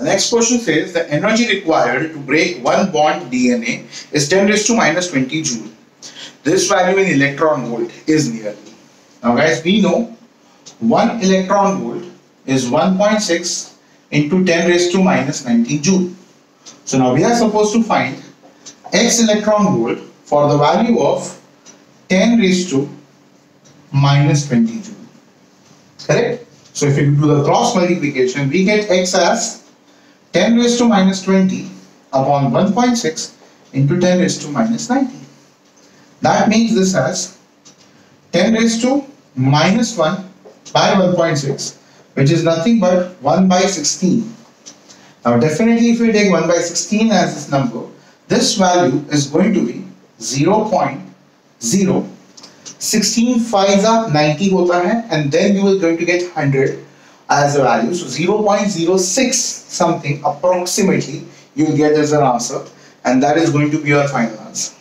The next question says the energy required to break one bond DNA is 10 raised to minus 20 joule. This value in electron volt is nearly. Now guys, we know 1 electron volt is 1.6 into 10 raised to minus 19 joule. So now we are supposed to find x electron volt for the value of 10 raised to minus 20 joule. Correct? So if you do the cross multiplication, we get x as 10 raised to minus 20 upon 1.6 into 10 raised to minus 90. That means this as 10 raised to minus 1 by 1.6 which is nothing but 1 by 16. Now definitely if we take 1 by 16 as this number, this value is going to be 0 0.0 16 5 90 hota hai and then you are going to get 100 as a value. So 0.06 something approximately you will get as an answer and that is going to be your final answer.